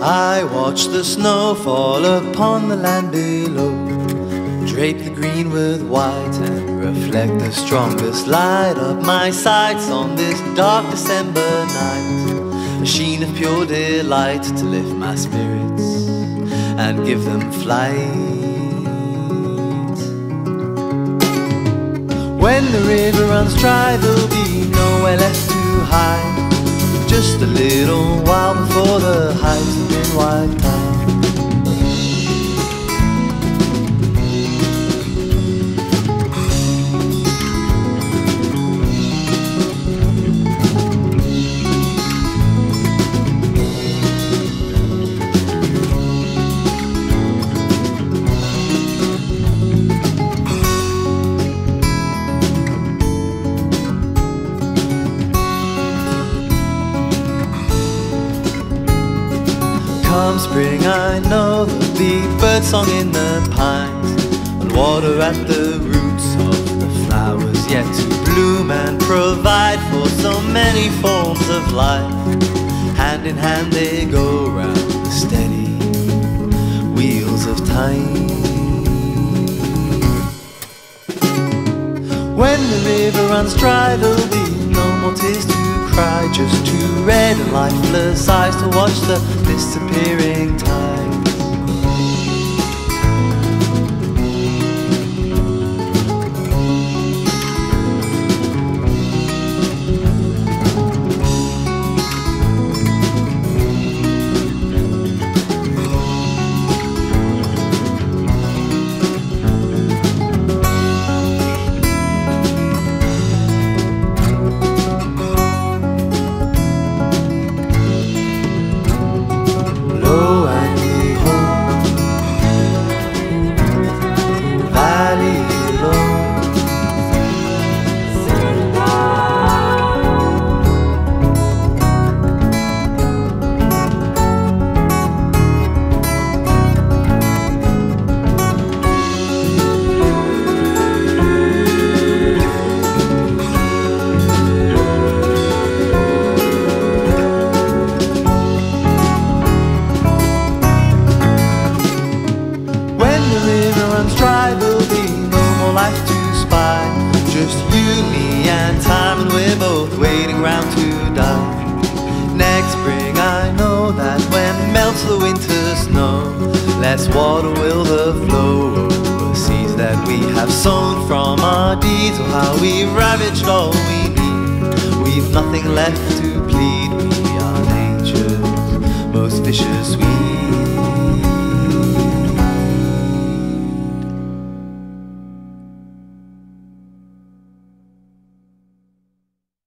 I watch the snow fall upon the land below, drape the green with white and reflect the strongest light of my sights on this dark December night. A sheen of pure delight to lift my spirits and give them flight. When the river runs dry, there'll be nowhere left to hide. Just a little while before Come spring, I know there'll be birdsong in the pines and water at the roots of the flowers yet to bloom and provide for so many forms of life. Hand in hand they go round the steady wheels of time. When the river runs dry, there'll be lifeless eyes to watch the disappearing tide. Dry, there'll be no more life to spy. Just you, me, and time, and we're both waiting round to die. Next spring, I know that when melts the winter snow, less water will the flow over seas that we have sown from our deeds, or how we ravaged all we need. We've nothing left to plead, we are nature's most vicious.